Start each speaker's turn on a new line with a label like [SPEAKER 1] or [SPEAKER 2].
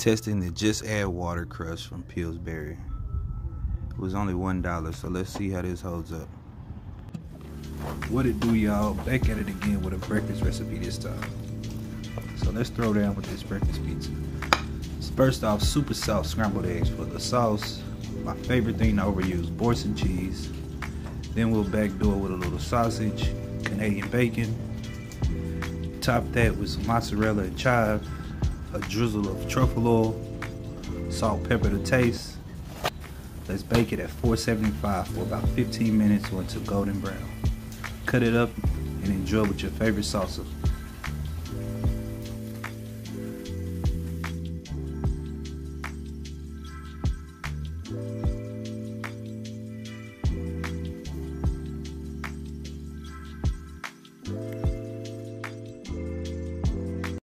[SPEAKER 1] Testing the Just Add Water Crust from Pillsbury. It was only $1, so let's see how this holds up.
[SPEAKER 2] What it do, y'all? Back at it again with a breakfast recipe this time. So let's throw down with this breakfast pizza. First off, super soft scrambled eggs for the sauce. My favorite thing to overuse, Boursin cheese. Then we'll backdoor with a little sausage, Canadian bacon. Top that with some mozzarella and chive, a drizzle of truffle oil, salt, pepper to taste. Let's bake it at 475 for about 15 minutes or until golden brown. Cut it up and enjoy with your favorite salsa.